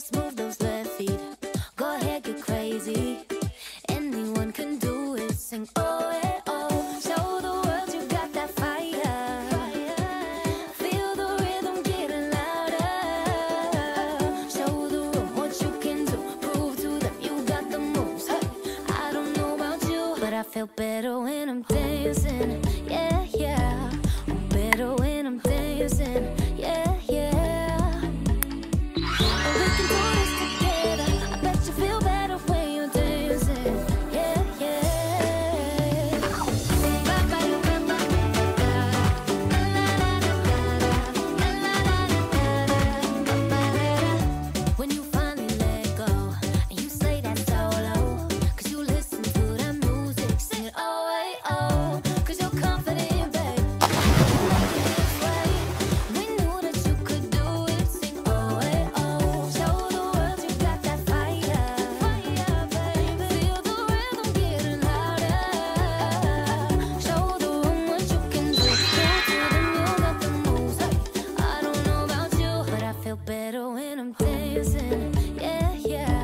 just move those left feet. Go ahead, get crazy. Anyone can do it. Sing oh eh, oh. Show the world you got that fire. Feel the rhythm getting louder. Show the room what you can do. Prove to them you got the moves. I don't know about you, but I feel better when I'm dancing. Yeah, yeah. Better when I'm dancing. Yeah, yeah.